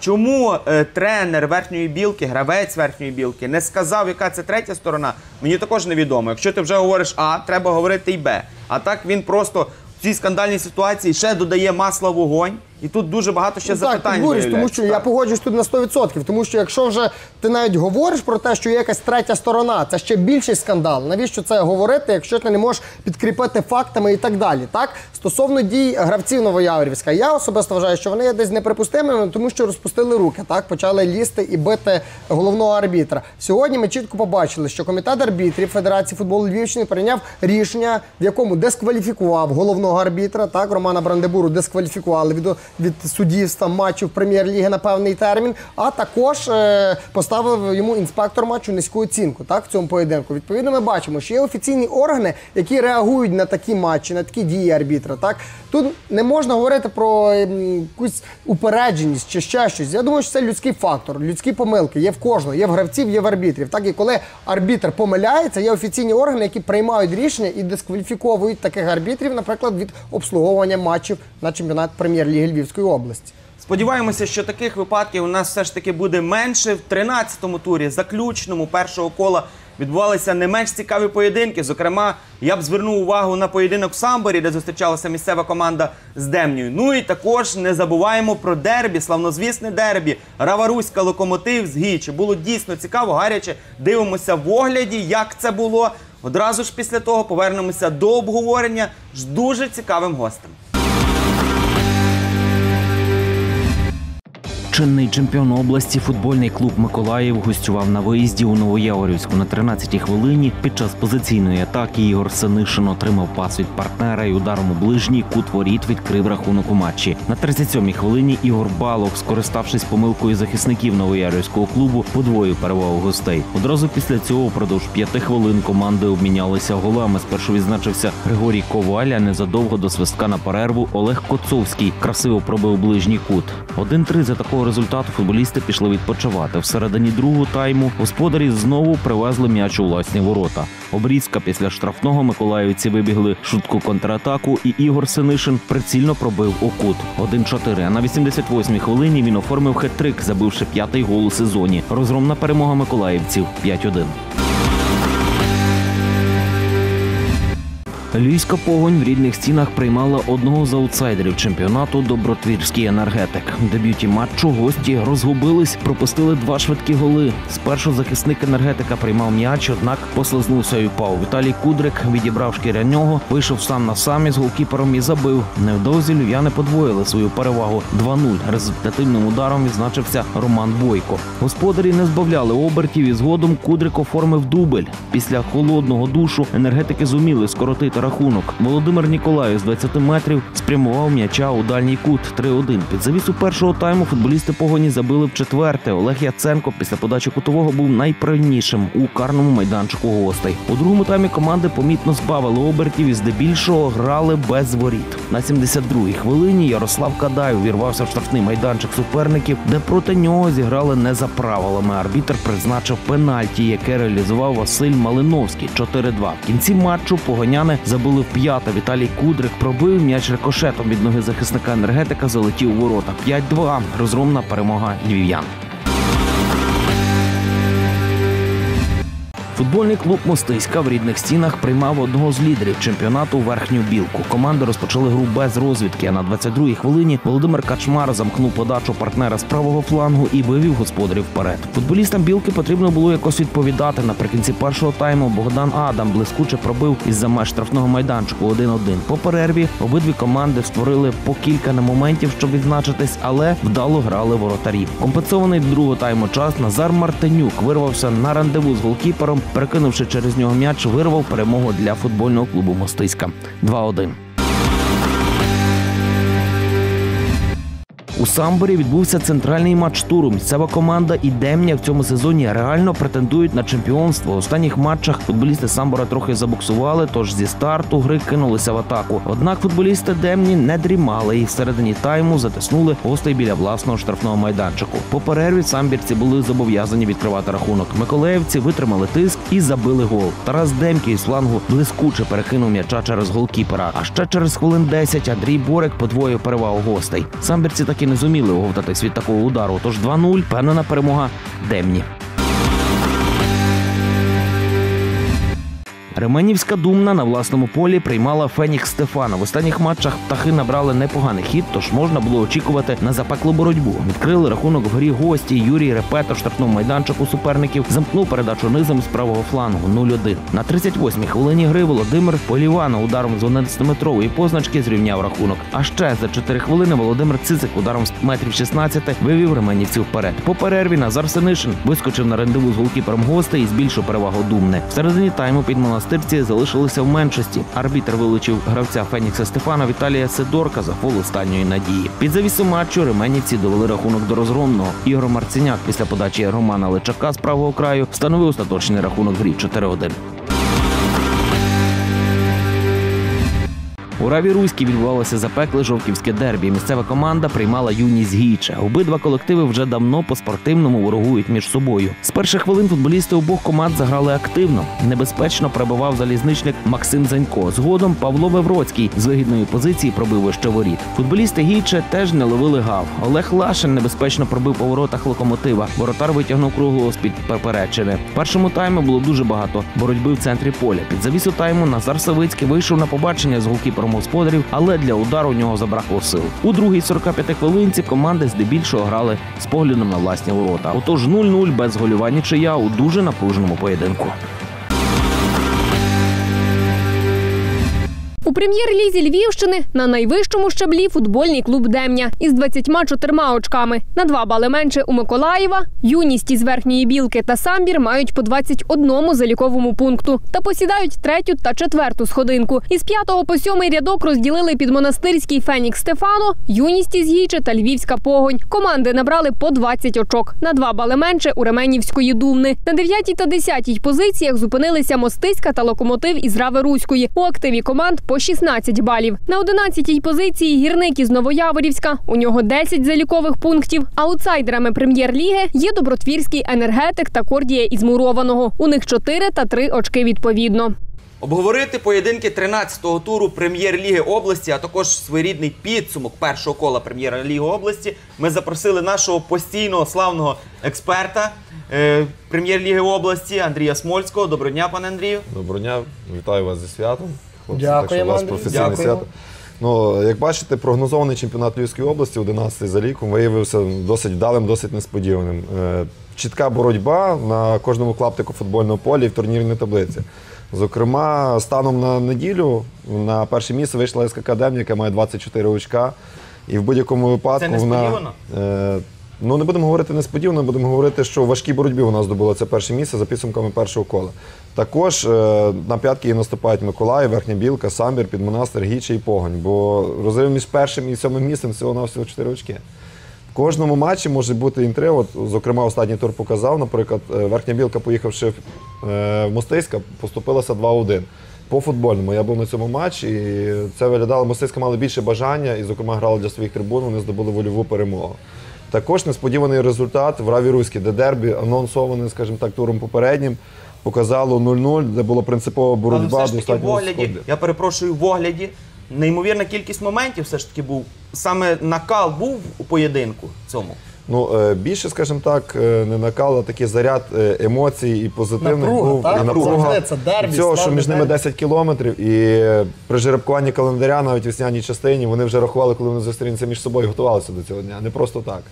Чому е, тренер верхньої білки, гравець верхньої білки, не сказав, яка це третя сторона, мені також невідомо. Якщо ти вже говориш А, треба говорити і Б. А так він просто в цій скандальній ситуації ще додає масла в вогонь. І тут дуже багато ще Ну, так, запитань. Борис, тому що я погоджуюсь тут на 100%. Тому що якщо вже ти навіть говориш про те, що є якась третя сторона, це ще більший скандал. Навіщо це говорити, якщо ти не можеш підкріпити фактами і так далі? Так стосовно дій гравців Новояворівська, я особисто вважаю, що вони є десь неприпустимими, тому що розпустили руки, так почали лізти і бити головного арбітра. Сьогодні ми чітко побачили, що комітет арбітрів Федерації футболу Львівщини прийняв рішення, в якому дискваліфікував головного арбітра. Так, Романа Брандебуру дискваліфікували від, від суддівства матчів прем'єр-ліги на певний термін, а також е, поставив йому інспектор матчу низьку оцінку. Так, в цьому поєдинку. Відповідно, ми бачимо, що є офіційні органи, які реагують на такі матчі, на такі дії арбітра. Так тут не можна говорити про ем, якусь упередженість чи ще щось. Я думаю, що це людський фактор, людські помилки є в кожного, є в гравців, є в арбітрів. Так і коли арбітр помиляється, є офіційні органи, які приймають рішення і дискваліфіковують таких арбітрів, наприклад, від обслуговування матчів на чемпіонат прем'єр-ліги Львівської області. Сподіваємося, що таких випадків у нас все ж таки буде менше. В 13-му турі, заключному першого кола, відбувалися не менш цікаві поєдинки. Зокрема, я б звернув увагу на поєдинок в Самборі, де зустрічалася місцева команда з Демнію. Ну і також не забуваємо про дербі, славнозвісне дербі. Раваруська локомотив з Гічі. Було дійсно цікаво, гаряче. Дивимося в огляді, як це було. Одразу ж після того повернемося до обговорення з дуже цікавим гостем. Чинний чемпіон області футбольний клуб Миколаїв гостював на виїзді у Новояворівську на 13-й хвилині. Під час позиційної атаки Ігор Синишин отримав пас від партнера і ударом у ближній кут воріт відкрив рахунок у матчі. На 37-й хвилині Ігор Балок, скориставшись помилкою захисників Новояворівського клубу, подвоїв перевагу гостей. Одразу після цього впродовж п'яти хвилин команди обмінялися голами. Спершу відзначився Григорій Коваль, а незадовго до свистка на перерву Олег Коцовський красиво пробив ближній кут. 1-3 за такого результату футболісти пішли відпочивати. Всередині другого тайму господарі знову привезли м'яч у власні ворота. Обрізка після штрафного миколаївці вибігли шутку контратаку, і Ігор Синишин прицільно пробив у кут. 1-4. А на 88-й хвилині він оформив хет-трик, забивши п'ятий гол у сезоні. Розгромна перемога миколаївців 5-1. Львівська погонь в рідних стінах приймала одного з аутсайдерів чемпіонату Добротвірський енергетик. В дебюті матчу гості розгубились, пропустили два швидкі голи. Спершу захисник енергетика приймав м'яч, однак послизнувся і впав. Віталій Кудрик відібрав шкірянього, вийшов сам на сам із голкіпером і забив. Невдовзі львів'яни подвоїли свою перевагу 2-0. Результативним ударом відзначився Роман Бойко. Господарі не збавляли обертів і згодом Кудрик оформив дубль. Після холодного душу енергетики зуміли скоротити рахунок. Володимир Ніколаєв з 20 метрів спрямував м'яча у дальній кут 3-1. Під завісу першого тайму футболісти погоні забили в четверте. Олег Яценко після подачі кутового був найправильнішим у карному майданчику гостей. У другому таймі команди помітно збавили обертів і здебільшого грали без воріт. На 72-й хвилині Ярослав Кадай увірвався в штрафний майданчик суперників, де проти нього зіграли не за правилами. Арбітр призначив пенальті, яке реалізував Василь Малиновський 4-2. В кінці матчу погоняни забили в п'яте. Віталій Кудрик пробив м'яч рикошетом від ноги захисника енергетика, залетів у ворота. 5-2. Розгромна перемога львів'ян. Футбольний клуб Мостиська в рідних стінах приймав одного з лідерів чемпіонату верхню білку. Команди розпочали гру без розвідки. А на 22-й хвилині Володимир Качмар замкнув подачу партнера з правого флангу і вивів господарів вперед. Футболістам білки потрібно було якось відповідати. Наприкінці першого тайму Богдан Адам блискуче пробив із-за меж штрафного майданчику 1-1. По перерві обидві команди створили по кілька моментів, щоб відзначитись, але вдало грали воротарі. Компенсований другого тайму час Назар Мартинюк вирвався на рандеву з голкіпером, перекинувши через нього м'яч, вирвав перемогу для футбольного клубу Мостиська 2-1. У Самборі відбувся центральний матч туру. Місцева команда і Демня в цьому сезоні реально претендують на чемпіонство. У останніх матчах футболісти Самбора трохи забуксували, тож зі старту гри кинулися в атаку. Однак футболісти Демні не дрімали і всередині тайму затиснули гостей біля власного штрафного майданчику. По перерві самбірці були зобов'язані відкривати рахунок. Миколаївці витримали тиск і забили гол. Тарас Демкі із флангу блискуче перекинув м'яча через голкіпера. А ще через хвилин 10 Андрій Борик подвоїв перевагу гостей. Самбірці так і не зуміли оговтатись від такого удару. Тож 2-0 певнена перемога Демні. Ременівська думна на власному полі приймала Фенікс Стефана. В останніх матчах птахи набрали непоганий хід, тож можна було очікувати на запеклу боротьбу. Відкрили рахунок вгорі гості. Юрій Репета в штрафному майданчику суперників замкнув передачу низом з правого флангу 0-1. На 38-й хвилині гри Володимир Полівана ударом з 11-метрової позначки зрівняв рахунок. А ще за 4 хвилини Володимир Цицик ударом з метрів 16 вивів ременівців вперед. По перерві Назар Синишин вискочив на рандеву з голкіпером гостей і збільшив перевагу думни. Всередині тайму під монастирці залишилися в меншості. Арбітр вилучив гравця Фенікса Стефана Віталія Сидорка за фол останньої надії. Під завісу матчу ременівці довели рахунок до розгромного. Ігор Марциняк після подачі Романа Личака з правого краю встановив остаточний рахунок грі 4-1. У Раві Руській відбувалося запекле жовківське дербі. Місцева команда приймала юність Гіча. Обидва колективи вже давно по спортивному ворогують між собою. З перших хвилин футболісти обох команд заграли активно. Небезпечно пробивав залізничник Максим Занько. Згодом Павло Вевроцький з вигідної позиції пробив вище воріт. Футболісти Гіча теж не ловили гав. Олег Лашин небезпечно пробив по воротах локомотива. Воротар витягнув круглого з під поперечини. В першому таймі було дуже багато боротьби в центрі поля. Під завісу тайму Назар Савицький вийшов на побачення з голкіпером господарів, але для удару у нього забракло сил. У другій 45 хвилинці команди здебільшого грали з поглядом на власні ворота. Отож 0-0 без голювання нічия у дуже напруженому поєдинку. У прем'єр-лізі Львівщини на найвищому щаблі футбольний клуб Демня із 24 очками. На два бали менше у Миколаєва. Юність із верхньої білки та самбір мають по 21 заліковому пункту та посідають третю та четверту сходинку. Із п'ятого по сьомий рядок розділили під монастирський Фенікс Стефано, юність із Гіче та Львівська погонь. Команди набрали по 20 очок. На два бали менше у Ременівської думни. На дев'ятій та десятій позиціях зупинилися Мостиська та локомотив із Рави Руської. У активі команд по 16 балів. На 11-й позиції гірник із Новояворівська. У нього 10 залікових пунктів. Аутсайдерами прем'єр-ліги є Добротвірський енергетик та Кордія із Мурованого. У них 4 та 3 очки відповідно. Обговорити поєдинки 13-го туру прем'єр-ліги області, а також своєрідний підсумок першого кола прем'єр-ліги області. Ми запросили нашого постійного славного експерта е, прем'єр-ліги області Андрія Смольського. Доброго дня, пане Андрію. Доброго дня, вітаю вас зі святом. Хлопці, Дякуємо, так що у вас Андрій. професійне свято. Ну, як бачите, прогнозований чемпіонат Львівської області, 11 за ліком, виявився досить вдалим, досить несподіваним. Е, Чітка боротьба на кожному клаптику футбольного поля і в турнірній таблиці. Зокрема, станом на неділю на перше місце вийшла СК Дем'я, яка має 24 очка. І в будь-якому випадку Це вона. Е, Ну, не будемо говорити несподівано, будемо говорити, що в важкій боротьбі вона здобула це перше місце за підсумками першого кола. Також е, на п'ятки їй наступають Миколаїв, Верхня Білка, Самбір, Підмонастир, Гіча і Погонь. Бо розрив між першим і сьомим місцем всього на всього 4 очки. В кожному матчі може бути інтрига. Зокрема, останній тур показав. Наприклад, е, Верхня Білка, поїхавши е, в Мостиська, поступилася 2-1. По футбольному я був на цьому матчі, і це виглядало. Мостиська мали більше бажання і, зокрема, грали для своїх трибун, вони здобули вольову перемогу. Також несподіваний результат в Раві Руській, де дербі анонсований, скажімо так, туром попереднім, показало 0-0, де була принципова Але боротьба все ж таки в огляді, я перепрошую, в огляді неймовірна кількість моментів все ж таки був. Саме накал був у поєдинку цьому. Ну, е, більше, скажімо так, е, не накал, а такий заряд е, емоцій і позитивних Напруга, був. так? І напруга. Це дербі, цього, що між ними дербі. 10 кілометрів, і при жеребкуванні календаря, навіть в весняній частині, вони вже рахували, коли вони зустрінуться між собою, готувалися до цього дня. Не просто так.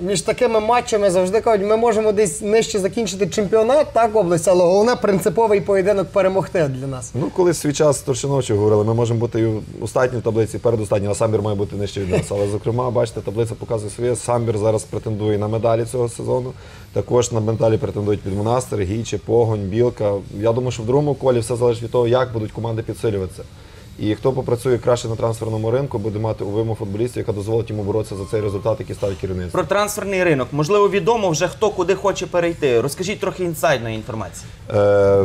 Між такими матчами завжди кажуть, ми можемо десь нижче закінчити чемпіонат, так, область, але головне принциповий поєдинок перемогти для нас. Ну, колись свій час Торшиновичі говорили, ми можемо бути і в останній в таблиці, і передостанній, а самбір має бути нижче від нас. Але, зокрема, бачите, таблиця показує своє. Самбір зараз претендує на медалі цього сезону. Також на медалі претендують під Монастир, Гічі, Погонь, Білка. Я думаю, що в другому колі все залежить від того, як будуть команди підсилюватися. І хто попрацює краще на трансферному ринку, буде мати увиму футболістів, яка дозволить йому боротися за цей результат, який ставить керівництво. Про трансферний ринок. Можливо, відомо вже хто куди хоче перейти. Розкажіть трохи інсайдної інформації. Е, е,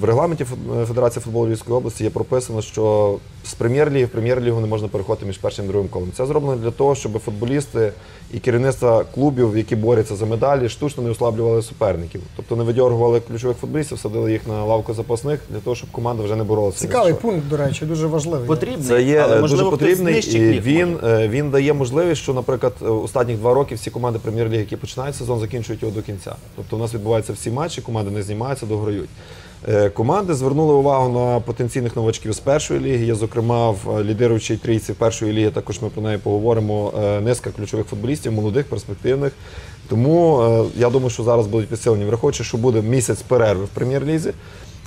В регламенті Федерації футболу Львівської області є прописано, що з прем'єр-ліги в прем'єр-лігу не можна переходити між першим і другим колом. Це зроблено для того, щоб футболісти і керівництва клубів, які борються за медалі, штучно не ослаблювали суперників. Тобто не видьоргували ключових футболістів, садили їх на лавку запасних для того, щоб команда вже не боролася. Цікавий пункт, до речі, дуже важливий. Потрібний, Це є але е, можливо дуже потрібний, і він, е, він дає можливість, що, наприклад, е, останніх два роки всі команди прем'єр-ліги, які починають сезон, закінчують його до кінця. Тобто у нас відбуваються всі матчі, команди не знімаються, дограють. Е, Команди звернули увагу на потенційних новачків з першої ліги. Є, зокрема, в е, лідируючій трійці першої ліги, також ми про неї поговоримо. е, Низка ключових футболістів, молодих, перспективних. Тому я думаю, що зараз будуть підсилені, враховуючи, що буде місяць перерви в прем'єр-лізі.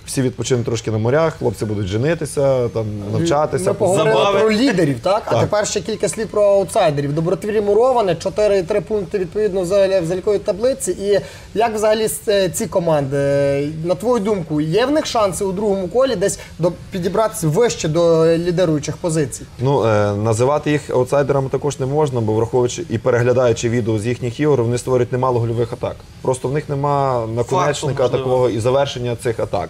Всі відпочинуть трошки на морях, хлопці будуть женитися, там навчатися. Ми поговорили про лідерів, так? А Так. тепер ще кілька слів про аутсайдерів. Добротвірі Муроване, 4-3 пункти відповідно в залі- в заліковій таблиці. І як взагалі е, ці команди, е, на твою думку, є в них шанси у другому колі десь до, підібратися вище до лідеруючих позицій? Ну, е, називати їх аутсайдерами також не можна, бо враховуючи і переглядаючи відео з їхніх ігор, вони створюють немало гольових атак. Просто в них нема наконечника можливо. такого і завершення цих атак.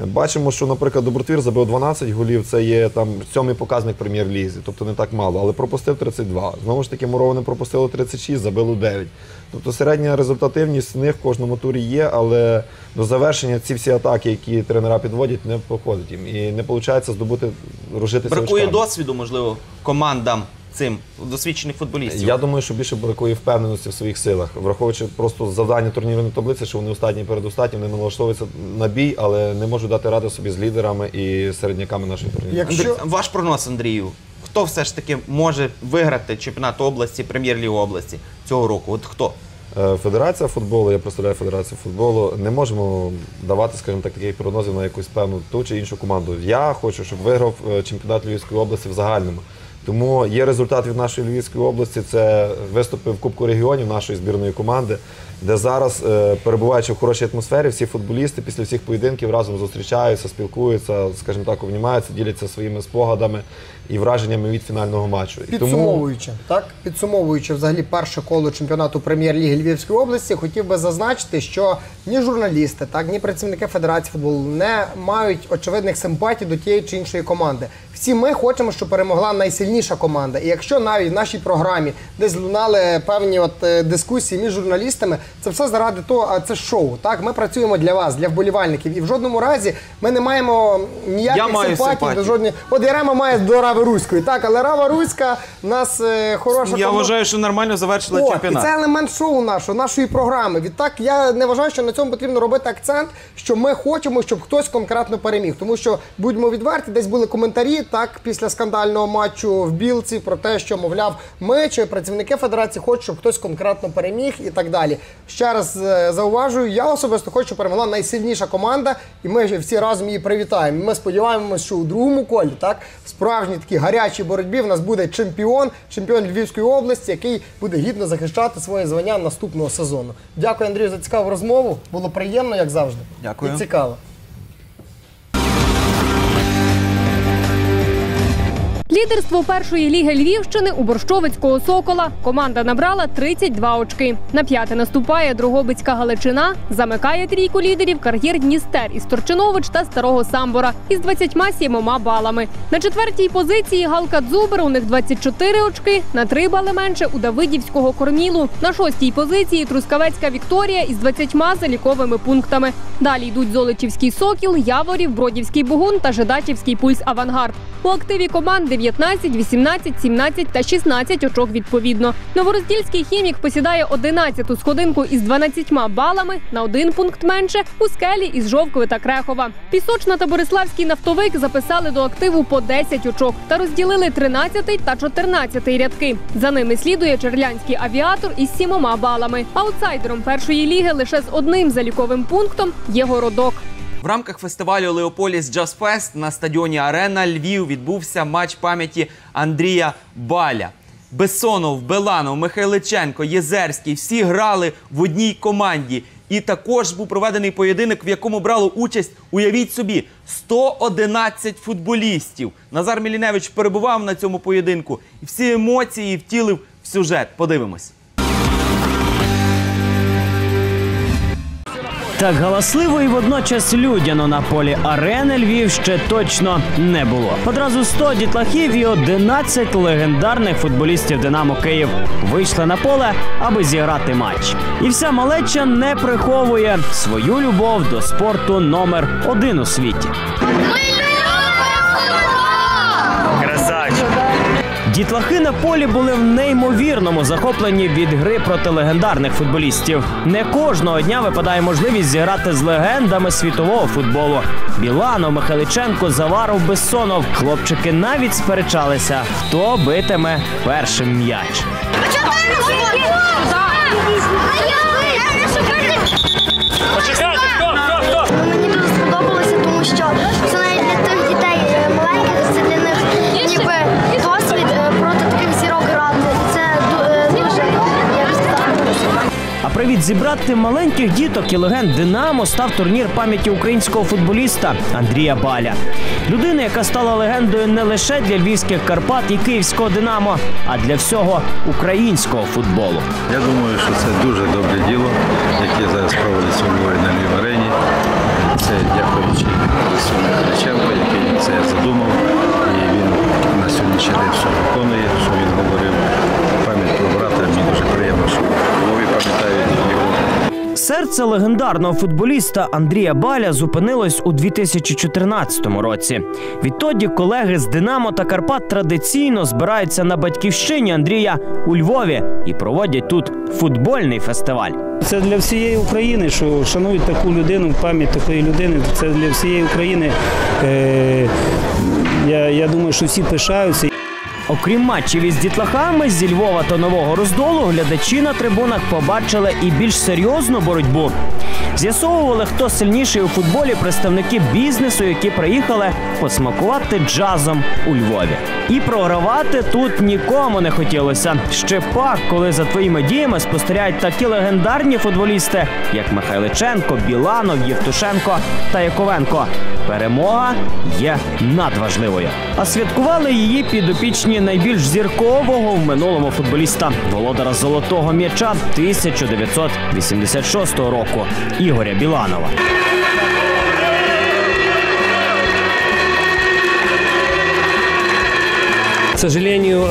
Бачимо, що, наприклад, Добротвір забив 12 голів, це є там сьомий показник прем'єр-лізі, тобто не так мало, але пропустив 32. Знову ж таки, Муроване пропустило 36, забило 9. Тобто середня результативність в них в кожному турі є, але до завершення ці всі атаки, які тренера підводять, не походить їм. І не виходить здобути розжитися Бракує очками. досвіду, можливо, командам цим досвідчених футболістів. Я думаю, що більше бракує впевненості в своїх силах, враховуючи просто завдання турнірної таблиці, що вони остатні перед остатні, вони налаштовуються на бій, але не можуть дати ради собі з лідерами і середняками нашої турнірної. Андрій, ваш прогноз, Андрію, хто все ж таки може виграти чемпіонат області, прем'єр-лігу області цього року? От хто? Е, Федерація футболу, я представляю Федерацію футболу, не можемо давати, скажімо так, таких прогнозів на якусь певну ту чи іншу команду. Я хочу, щоб виграв е, чемпіонат Львівської області в загальному. Тому є результат від нашої Львівської області. Це виступи в Кубку регіонів нашої збірної команди, де зараз, е, перебуваючи в хорошій атмосфері, всі футболісти після всіх поєдинків разом зустрічаються, спілкуються, скажімо так, обнімаються, діляться своїми спогадами і враженнями від фінального матчу. І тому Підсумовуючи, так підсумовуючи взагалі перше коло чемпіонату прем'єр-ліги Львівської області, хотів би зазначити, що ні журналісти, так ні працівники Федерації футболу не мають очевидних симпатій до тієї чи іншої команди. Всі ми хочемо, щоб перемогла найсильніша команда. І якщо навіть в нашій програмі десь лунали певні от е, дискусії між журналістами, це все заради того, а це шоу. Так, ми працюємо для вас, для вболівальників, і в жодному разі ми не маємо ніяких Я маю симпатій симпатії. до жодної. От Ярема має до Рави Руської, так, але Рава Руська нас е, хороша Я команда. вважаю, що нормально завершили От, і це елемент шоу нашого, нашої програми. Відтак я не вважаю, що на цьому потрібно робити акцент, що ми хочемо, щоб хтось конкретно переміг. Тому що будьмо відверті, десь були коментарі так після скандального матчу в Білці про те, що мовляв, ми чи працівники федерації хочуть, щоб хтось конкретно переміг і так далі. Ще раз е, зауважую, я особисто хочу, щоб перемогла найсильніша команда, і ми всі разом її привітаємо. Ми сподіваємося, що у другому колі, так, в справжній такій гарячій боротьбі в нас буде чемпіон, чемпіон Львівської області, який буде гідно захищати своє звання наступного сезону. Дякую, Андрію, за цікаву розмову. Було приємно, як завжди. Дякую. І цікаво. Лідерство першої ліги Львівщини у Борщовицького Сокола. Команда набрала 32 очки. На п'яте наступає Дрогобицька Галичина. Замикає трійку лідерів кар'єр Дністер із Торчинович та Старого Самбора із 27 балами. На четвертій позиції Галка Дзубер. У них 24 очки. На 3 бали менше у Давидівського Кормілу. На шостій позиції Трускавецька Вікторія із 20 заліковими пунктами. Далі йдуть Золочівський Сокіл, Яворів, Бродівський Бугун та Жидачівський пульс Авангард. У активі команд 19, 18, 17 та 16 очок відповідно. Новороздільський хімік посідає 11-ту сходинку із 12 балами на один пункт менше у скелі із Жовкови та Крехова. Пісочна та Бориславський нафтовик записали до активу по 10 очок та розділили 13 та 14 рядки. За ними слідує Черлянський авіатор із 7 балами. Аутсайдером першої ліги лише з одним заліковим пунктом є городок. В рамках фестивалю Леополіс Джаз Фест на стадіоні Арена Львів відбувся матч пам'яті Андрія Баля. Бесонов, Беланов, Михайличенко, Єзерський всі грали в одній команді. І також був проведений поєдинок, в якому брало участь, уявіть собі, 111 футболістів. Назар Міліневич перебував на цьому поєдинку і всі емоції втілив в сюжет. Подивимось. Так галасливо і водночас людяно на полі арени Львів ще точно не було. Одразу 100 дітлахів і 11 легендарних футболістів Динамо Київ вийшли на поле, аби зіграти матч. І вся малеча не приховує свою любов до спорту номер один у світі. Красавчик! Дітлахи на полі були в неймовірному захопленні від гри проти легендарних футболістів. Не кожного дня випадає можливість зіграти з легендами світового футболу. Біланов, Михайличенко, Заваров, Бессонов. Хлопчики навіть сперечалися, хто битиме першим м'яч. Привід зібрати маленьких діток і легенд Динамо став турнір пам'яті українського футболіста Андрія Баля. Людина, яка стала легендою не лише для львівських Карпат і київського Динамо, а для всього українського футболу. Я думаю, що це дуже добре діло, яке зараз проводиться у Львові на Львів арені. Це дякуючи Олексію Михайличенко, який це задумав. І він на сьогоднішній день все виконує, що він говорив. Пам'ять про брата. Мені дуже приємно, що у Львові пам'ятають його. Серце легендарного футболіста Андрія Баля зупинилось у 2014 році. Відтоді колеги з Динамо та Карпат традиційно збираються на батьківщині Андрія у Львові і проводять тут футбольний фестиваль. Це для всієї України, що шанують таку людину, пам'ять такої людини. Це для всієї України. Е, я, я думаю, що всі пишаються. Окрім матчів із дітлахами зі Львова та Нового Роздолу, глядачі на трибунах побачили і більш серйозну боротьбу. З'ясовували, хто сильніший у футболі представники бізнесу, які приїхали посмакувати джазом у Львові. І програвати тут нікому не хотілося. Ще пак, коли за твоїми діями спостерігають такі легендарні футболісти, як Михайличенко, Біланов, Євтушенко та Яковенко. Перемога є надважливою. А святкували її підопічні найбільш зіркового в минулому футболіста, володара золотого м'яча 1986 року Ігоря Біланова. К сожалению,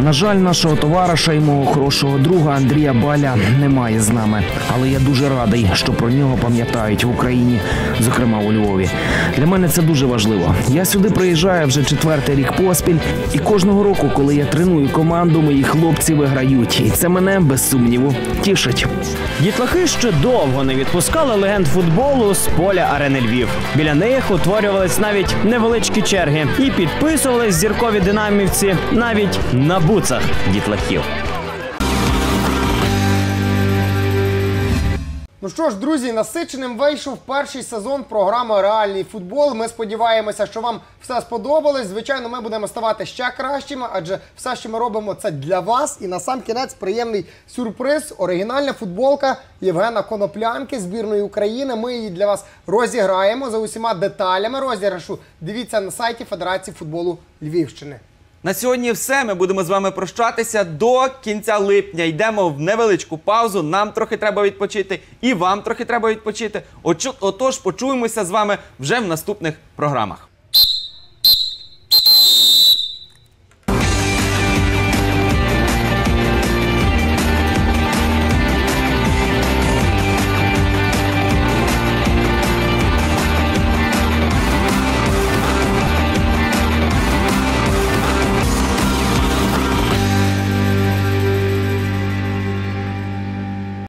На жаль, нашого товариша і мого хорошого друга Андрія Баля немає з нами. Але я дуже радий, що про нього пам'ятають в Україні, зокрема у Львові. Для мене це дуже важливо. Я сюди приїжджаю вже четвертий рік поспіль, і кожного року, коли я треную команду, мої хлопці виграють. І це мене без сумніву тішить. Дітлахи ще довго не відпускали легенд футболу з поля арени Львів. Біля них утворювались навіть невеличкі черги і підписувались зіркові динамівці навіть на буцах дітлахів. Ну що ж, друзі, насиченим вийшов перший сезон програми Реальний футбол. Ми сподіваємося, що вам все сподобалось. Звичайно, ми будемо ставати ще кращими, адже все, що ми робимо, це для вас. І на сам кінець приємний сюрприз. Оригінальна футболка Євгена Коноплянки збірної України. Ми її для вас розіграємо за усіма деталями розіграшу. Дивіться на сайті Федерації футболу Львівщини. На сьогодні все. Ми будемо з вами прощатися до кінця липня. Йдемо в невеличку паузу. Нам трохи треба відпочити, і вам трохи треба відпочити. Отож, почуємося з вами вже в наступних програмах.